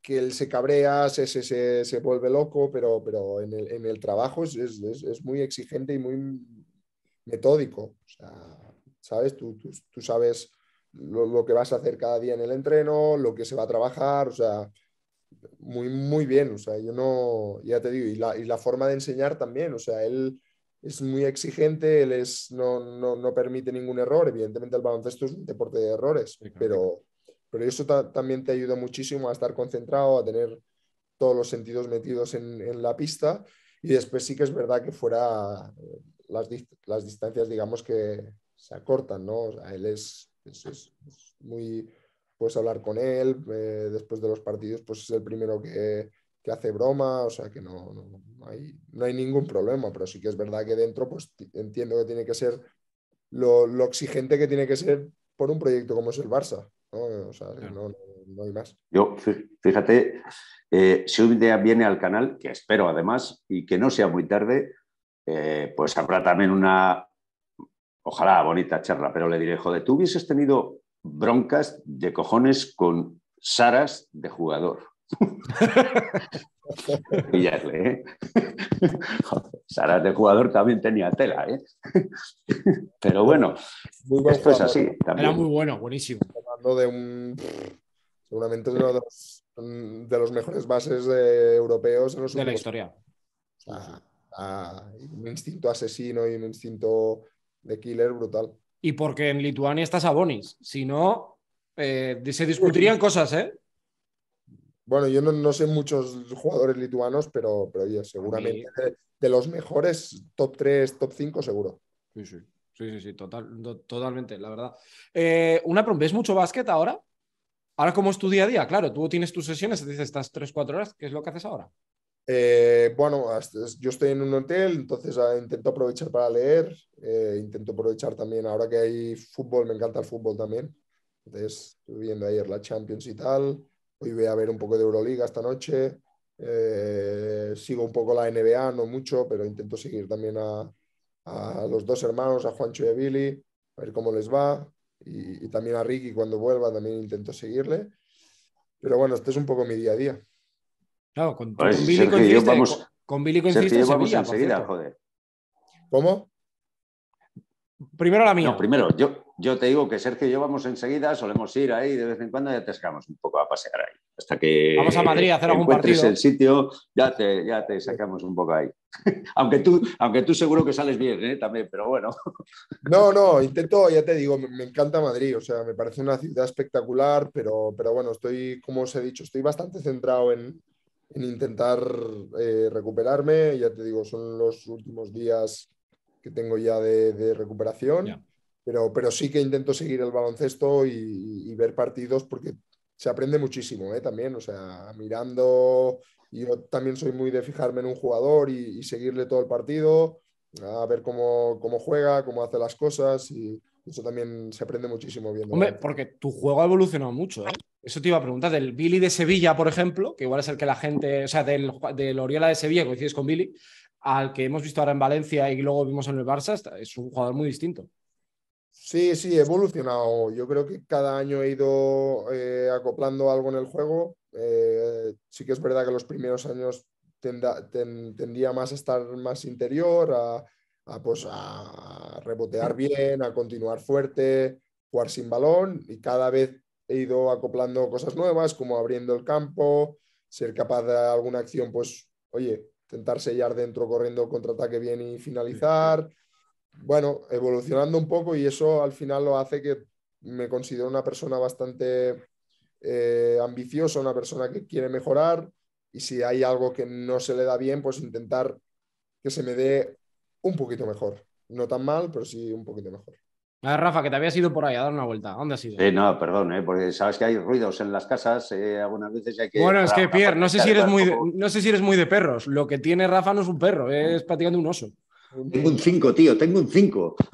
que él se cabrea, se, se, se, vuelve loco, pero, pero en, el, en el trabajo es, es, muy exigente y muy metódico. O sea, ¿sabes? Tú, tú, tú sabes lo, que vas a hacer cada día en el entreno, lo que se va a trabajar, o sea, muy, muy bien, o sea, yo no, ya te digo, y la, y la forma de enseñar también, o sea, él es muy exigente, él es, no, no, no permite ningún error, evidentemente el baloncesto es un deporte de errores, pero, pero eso también te ayuda muchísimo a estar concentrado, a tener todos los sentidos metidos en, en la pista y después sí que es verdad que fuera eh, las, las distancias, digamos, que se acortan, ¿no? O sea, él es es, muy, puedes hablar con él, eh, después de los partidos, pues es el primero que, hace broma, o sea que no, no, hay, no hay ningún problema, pero sí que es verdad que dentro, pues entiendo que tiene que ser lo, exigente que tiene que ser por un proyecto como es el Barça, ¿no? O sea, no, hay más. Yo, fíjate, eh, si un día viene al canal, que espero además, y que no sea muy tarde, eh, pues habrá también una, ojalá bonita charla, pero le diré, joder, tú hubieses tenido broncas de cojones con Saras de jugador. Pillarle, ¿eh? Saras de jugador también tenía tela, ¿eh? Pero bueno, esto es así. Era muy bueno, buenísimo. Hablando de un. Seguramente uno de los, de los mejores bases europeos de la historia. un instinto asesino y un instinto de killer brutal. Y porque en Lituania está Sabonis. Si no, eh, se discutirían cosas, ¿eh? Bueno, yo no, sé muchos jugadores lituanos, pero, pero oye, seguramente de, los mejores, top 3, top 5, seguro. Sí, sí, sí, sí, total, totalmente, la verdad. Eh, una pregunta, ¿ves mucho básquet ahora? Ahora, ¿cómo es tu día a día? Claro, tú tienes tus sesiones, te dices, estás 3-4 horas, ¿qué es lo que haces ahora? Eh, bueno, yo estoy en un hotel, entonces ah, intento aprovechar para leer, eh, intento aprovechar también, ahora que hay fútbol, me encanta el fútbol también, entonces estuve viendo ayer la Champions y tal, hoy voy a ver un poco de Euroliga esta noche, eh, sigo un poco la NBA, no mucho, pero intento seguir también a, los dos hermanos, a Juancho y a Billy, a ver cómo les va, y, y también a Ricky cuando vuelva también intento seguirle, pero bueno, este es un poco mi día a día. Claro, con, Billy coincidiste, vamos, con, Billy enseguida, joder. ¿Cómo? Primero la mía. No, primero, yo, yo te digo que Sergio y yo vamos enseguida, solemos ir ahí de vez en cuando, ya te sacamos un poco a pasear ahí. Hasta que Vamos a Madrid a hacer algún encuentres partido. el sitio, ya te, ya te sacamos un poco ahí. aunque, tú, aunque tú seguro que sales bien, ¿eh? también, pero bueno. No, no, intento, ya te digo, me, me encanta Madrid, o sea, me parece una ciudad espectacular, pero, pero bueno, estoy, como os he dicho, estoy bastante centrado en, en intentar eh, recuperarme, ya te digo, son los últimos días que tengo ya de, de recuperación, Ya. pero, pero sí que intento seguir el baloncesto y, y ver partidos porque se aprende muchísimo ¿eh? también, o sea, mirando, yo también soy muy de fijarme en un jugador y, y seguirle todo el partido, a ver cómo, cómo juega, cómo hace las cosas y eso también se aprende muchísimo viendo. Hombre, porque tu juego ha evolucionado mucho, ¿eh? Eso te iba a preguntar, del Billy de Sevilla, por ejemplo, que igual es el que la gente, o sea, del, del Oriola de Sevilla, que coincides con Billy, al que hemos visto ahora en Valencia y luego vimos en el Barça, es un jugador muy distinto. Sí, sí, he evolucionado. Yo creo que cada año he ido eh, acoplando algo en el juego. Eh, sí que es verdad que los primeros años tenda- ten- tendía más a estar más interior, a, a, pues, a rebotear bien, a continuar fuerte, jugar sin balón y cada vez he ido acoplando cosas nuevas, como abriendo el campo, ser capaz de alguna acción, pues, oye, intentar sellar dentro corriendo contraataque bien y finalizar. Bueno, evolucionando un poco y eso al final lo hace que me considero una persona bastante eh, ambiciosa, una persona que quiere mejorar y si hay algo que no se le da bien, pues intentar que se me dé un poquito mejor. No tan mal, pero sí un poquito mejor. A ver, Rafa, que te habías ido por ahí a dar una vuelta. ¿A dónde has ido? Eh, no, perdón, ¿eh? porque sabes que hay ruidos en las casas, eh, algunas veces hay que... bueno, es que, Pierre, no sé, si eres muy de, no sé si eres muy de perros. Lo que tiene Rafa no es un perro, es prácticamente un oso. Tengo un 5, tío, tengo un 5.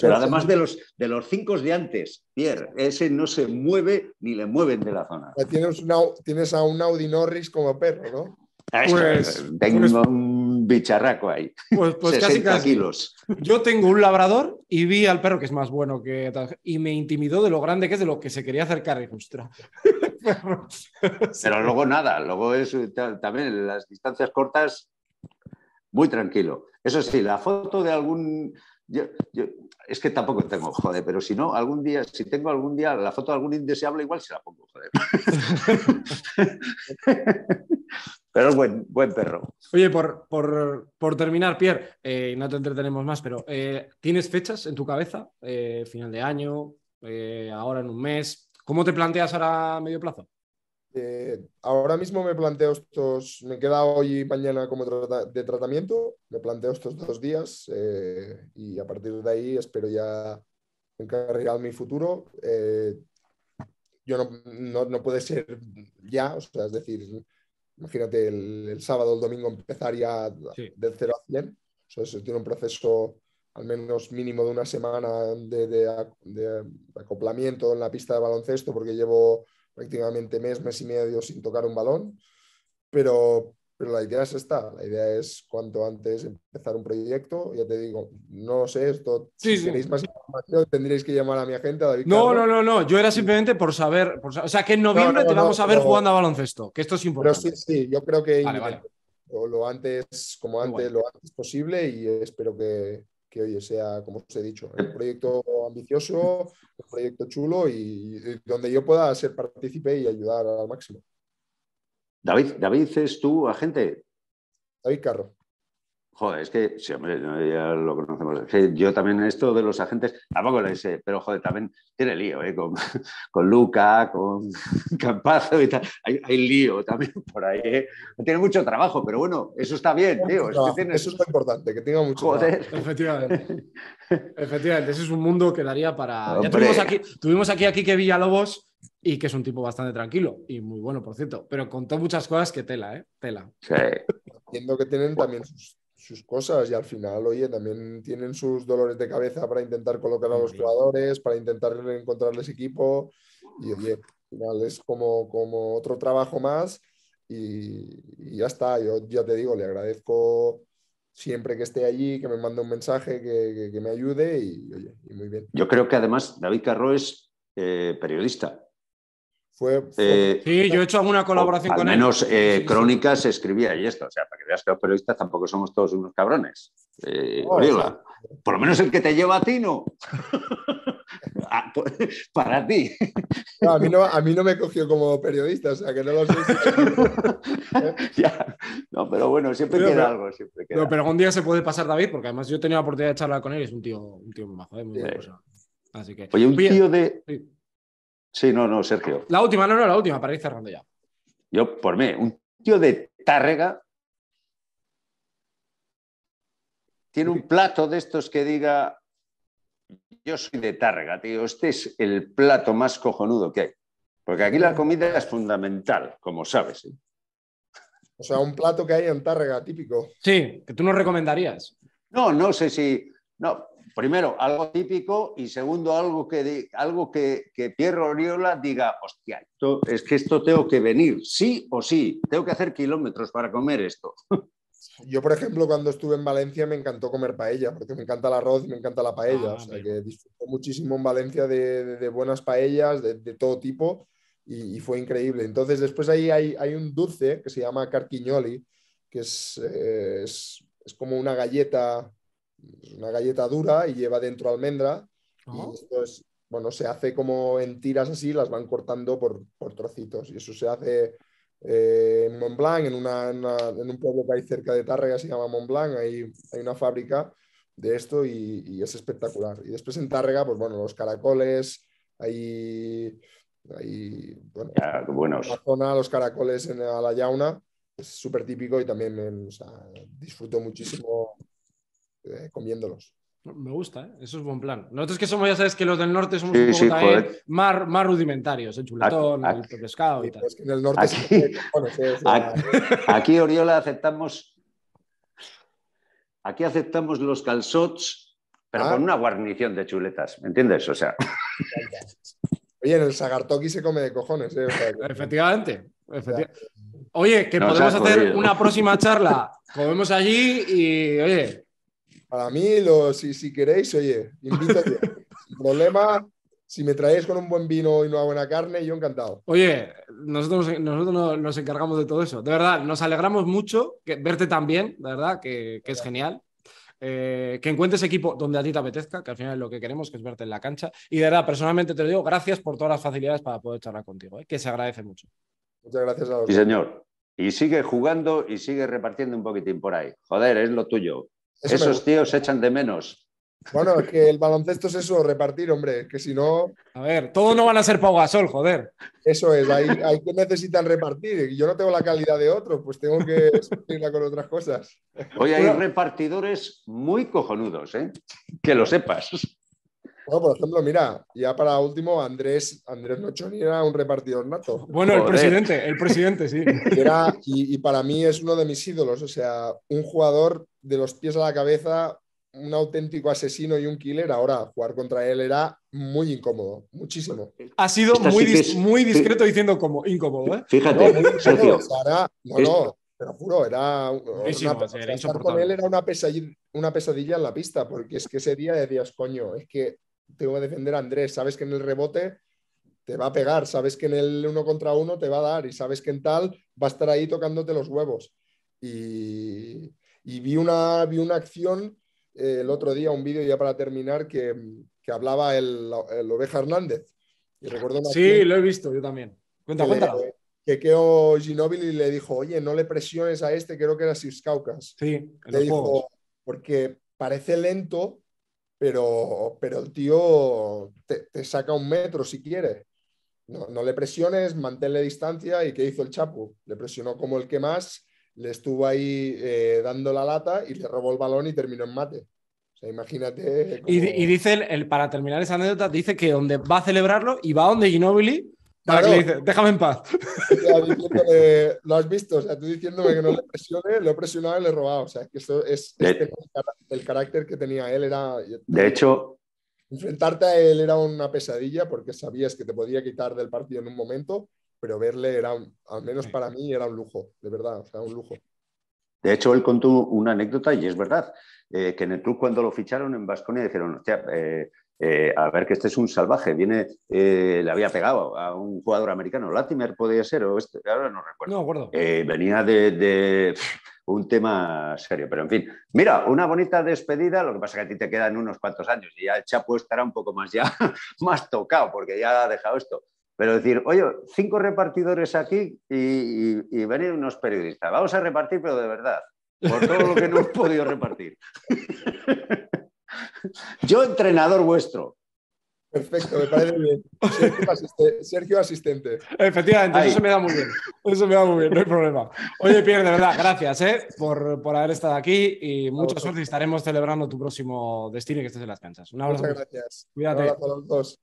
Pero además de los, de los cinco de antes, Pierre, ese no se mueve ni le mueven de la zona. Tienes, una- tienes a un Audi Norris como perro, ¿no? Eso, Pues- tengo pues- un bicharraco ahí. Pues, pues casi 60 casi. kilos. Yo tengo un labrador y vi al perro que es más bueno que y me intimidó de lo grande que es, de lo que se quería acercar. Y "Ostras". Pero luego nada, luego es eh, ta- también las distancias cortas, muy tranquilo. Eso sí, la foto de algún. Yo- es que tampoco tengo, joder, pero si no, algún día, si tengo algún día la foto de algún indeseable, igual se la pongo, joder. pero buen, buen perro. Oye, por, por- por terminar, Pierre, eh, no te entretenemos más, pero eh, ¿tienes fechas en tu cabeza? Eh, final de año, eh, ahora en un mes. ¿Cómo te planteas ahora a medio plazo? Eh, ahora mismo me planteo estos, me queda hoy y mañana como trata- de tratamiento, me planteo estos dos días eh, y a partir de ahí espero ya encarrilar mi futuro. Eh, yo no, no, no puede ser ya, o sea, es decir, imagínate el, el sábado o el domingo empezar ya Sí. del 0 a 100, o sea, tiene un proceso al menos mínimo de una semana de, de de acoplamiento en la pista de baloncesto porque llevo prácticamente mes, mes y medio sin tocar un balón, pero, pero la idea es esta, la idea es cuanto antes empezar un proyecto, ya te digo, no lo sé, esto, Sí, si sí. queréis más información tendréis que llamar a mi agente, a David No, no, no, no. Yo era simplemente por saber. por o sea, que en noviembre no, te no, vamos a ver pero- jugando a baloncesto, que esto es Pero importante. sí, sí, yo creo que Vale, lo antes, como antes, lo antes posible y espero que, que oye, sea, como os he dicho, un proyecto ambicioso, un proyecto chulo y, y donde yo pueda ser partícipe y ayudar al máximo. David, David es tu agente. David Carro. Joder, es que, sí, hombre, ya lo conocemos. Yo también esto de los agentes, tampoco lo sé, pero joder, también tiene lío, ¿eh? Con, con Luca, con Campazo y tal. Hay, hay lío también por ahí, ¿eh? Tiene mucho trabajo, pero bueno, eso está bien, tío. Es que tienes... Eso es lo importante, que tenga mucho Joder. trabajo. Efectivamente. Efectivamente, ese es un mundo que daría para. Ya tuvimos aquí, tuvimos aquí a Quique Villalobos y que es un tipo bastante tranquilo y muy bueno, por cierto, pero contó muchas cosas que tela, ¿eh? Tela. Sí. Entiendo que tienen también sus, sus cosas y al final, oye, también tienen sus dolores de cabeza para intentar colocar a los jugadores, para intentar encontrarles equipo y oye, al final es como, como otro trabajo más y, y ya está. Yo ya te digo, le agradezco siempre que esté allí, que me mande un mensaje, que, que- que me ayude y oye, y muy bien. Yo creo que además David Carro es eh, periodista. Fue, fue- Eh, Sí, yo he hecho alguna colaboración o al con menos él. eh, Sí, sí. crónicas escribía y esto. O sea, para que veas que los periodistas tampoco somos todos unos cabrones. Eh, Oriola, por lo menos el que te lleva a ti, no. Ah, pues, para ti. no, a, mí no, a mí no me cogió como periodista, o sea que no lo sé. si- Ya. No, pero bueno, siempre Pero- queda pero- algo. Siempre queda. No, pero algún día se puede pasar David, porque además yo he tenido la oportunidad de charlar con él y es un tío, un tío muy majo, ¿eh? muy persona. Así que. Oye, un tío de. Sí. No, no, Sergio. La última, no, no, la última, para ir cerrando ya. Yo, por mí, un tío de Tárrega tiene un plato de estos que diga, yo soy de Tárrega, tío, este es el plato más cojonudo que hay. Porque aquí la comida es fundamental, como sabes. ¿eh? O sea, un plato que hay en Tárrega, típico. Sí, que tú nos recomendarías. No, no sé si... No, primero, algo típico y segundo, algo que, algo que, que Pierre Oriola diga, hostia, esto- es que esto tengo que venir, sí o sí, tengo que hacer kilómetros para comer esto. Yo, por ejemplo, cuando estuve en Valencia me encantó comer paella, porque me encanta el arroz y me encanta la paella. Ah, o sea, amigo. que disfruté muchísimo en Valencia de, de- de buenas paellas, de, de todo tipo, y, y fue increíble. Entonces, después ahí hay, hay un dulce que se llama carquiñoli, que es, eh, es, es como una galleta, una galleta dura y lleva dentro almendra. ¿no? Y esto es, bueno, se hace como en tiras así, las van cortando por, por trocitos. Y eso se hace eh, en Montblanc, en, una, en una- en un pueblo que hay cerca de Tárrega, se llama Montblanc, hay, hay una fábrica de esto y, y es espectacular. Y después en Tárrega, pues bueno, los caracoles, hay, hay bueno, buenos. en la zona, los caracoles en a la Yauna, es súper típico y también o sea, disfruto muchísimo eh, comiéndolos. Me gusta, ¿eh? eso es buen plan. Nosotros que somos, ya sabes que los del norte somos Sí, un poco sí, también más, más rudimentarios, el chuletón, Aquí- el pescado y tal. Es que en el norte Aquí- bueno, sí, sea, Aquí, Oriola, aceptamos. Aquí aceptamos los calzots, pero Ah. con una guarnición de chuletas, ¿me entiendes? O sea, Oye, en el Sagartoki se come de cojones, ¿eh? O sea, que- Efectivamente. efecti- Oye, que podemos hacer jodido. una próxima charla. Comemos allí y, oye, Para mí, lo, si, si queréis, oye, invito yo. Sin problema, si me traéis con un buen vino y una buena carne, yo encantado. oye, nosotros, nosotros no- nos encargamos de todo eso. De verdad, nos alegramos mucho que, verte tan bien, de verdad, que, que es genial. Eh, que encuentres equipo donde a ti te apetezca, que al final es lo que queremos, que es verte en la cancha. Y de verdad, personalmente te lo digo, gracias por todas las facilidades para poder charlar contigo, ¿eh? que se agradece mucho. Muchas gracias a los sí, señor. Y sigue jugando y sigue repartiendo un poquitín por ahí. Joder, es lo tuyo. Eso Esos tíos se echan de menos. Bueno, es que el baloncesto es eso, repartir, hombre, que si no, A ver, todos no van a ser Pau Gasol, joder. eso es, hay, hay que necesitan repartir. Y Yo no tengo la calidad de otros, pues tengo que suplirla con otras cosas. Hoy hay Bueno. repartidores muy cojonudos, ¿eh? Que lo sepas. Bueno, por ejemplo, mira, ya para último, Andrés, Andrés Nochoni era un repartidor nato. Bueno, el presidente, el presidente, sí. Era, y, y para mí es uno de mis ídolos, o sea, un jugador de los pies a la cabeza, un auténtico asesino y un killer. Ahora, jugar contra él era muy incómodo, muchísimo. Ha sido muy, sí que dis- es- muy discreto diciendo como incómodo, ¿eh? No, Fíjate, muy incómodo, Sergio. o sea, era- no, no, te lo juro, era, una, o sí, sea, era estar con él era una pesadilla, una pesadilla en la pista, porque es que ese día decías, coño, es que tengo que defender a Andrés, sabes que en el rebote te va a pegar, sabes que en el uno contra uno te va a dar y sabes que en tal va a estar ahí tocándote los huevos. Y, y vi, una, vi una acción eh, el otro día, un vídeo ya para terminar, que, que hablaba el, el Oveja Hernández. Y recuerdo una Sí, lo he visto, yo también. Cuenta, que, le- cuéntala. que Keo le dijo, oye, no le presiones a este, creo que era Siuskaukas. Sí, Le dijo, porque parece lento, pero, pero el tío te, te saca un metro si quiere. No, no le presiones, manténle distancia. ¿Y qué hizo el Chapu? Le presionó como el que más, le estuvo ahí eh, dando la lata y le robó el balón y terminó en mate. O sea, imagínate. Y, cómo- y dice, el, el- para terminar esa anécdota, dice que donde va a celebrarlo y va donde Ginobili para Claro. que le dice, déjame en paz. Ya diciéndole, lo has visto, o sea, tú diciéndome que no le presione, lo he presionado y le he robado. O sea, que eso es, De- este era el carácter que tenía él era. De hecho, enfrentarte a él era una pesadilla porque sabías que te podía quitar del partido en un momento, pero verle era, un- al menos para mí, era un lujo, de verdad, o sea, un lujo. De hecho, él contó una anécdota y es verdad, eh, que en el club cuando lo ficharon en Vasconia dijeron, hostia, eh, eh, a ver que este es un salvaje, viene, eh, le había pegado a un jugador americano, Latimer podía ser, o este, ahora no recuerdo. No, acuerdo. Eh, venía de, un tema serio, pero en fin. Mira, una bonita despedida, lo que pasa es que a ti te quedan unos cuantos años y ya el Chapo estará un poco más ya, más tocado, porque ya ha dejado esto. Pero decir, oye, cinco repartidores aquí y, y venir unos periodistas. Vamos a repartir, pero de verdad, por todo lo que no hemos podido repartir. Yo, entrenador vuestro. Perfecto, me parece bien. Sergio, asistente. Efectivamente, eso me da muy bien. Eso me da muy bien, no hay problema. Oye, Pierre, de verdad, gracias ¿eh? por, por, haber estado aquí y mucha suerte y estaremos celebrando tu próximo destino y que estés en las canchas. Un abrazo. Muchas gracias. Cuídate. Un abrazo a los dos.